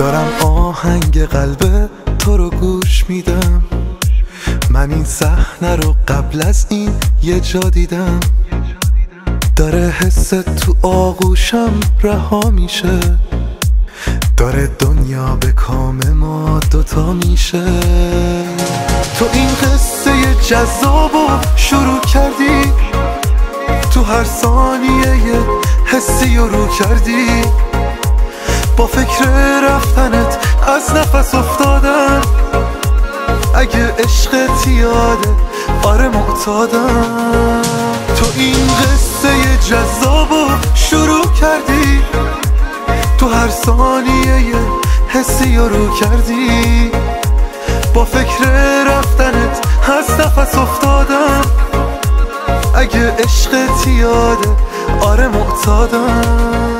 دارم آهنگ قلب تو رو گوش میدم. من این صحنه رو قبل از این یه جا دیدم. داره حس تو آغوشم رها میشه. داره دنیا به کام ما دوتا میشه. تو این قصه جذابو شروع کردی. تو هر ثانیه یه حسی رو کردی. با فکر نفس افتادن اگه عشقت یاده آره معتادم تو این قصه جذابو شروع کردی. تو هر ثانیه یه حسی رو کردی. با فکر رفتنت از نفس افتادم اگه عشقت یاده آره معتادم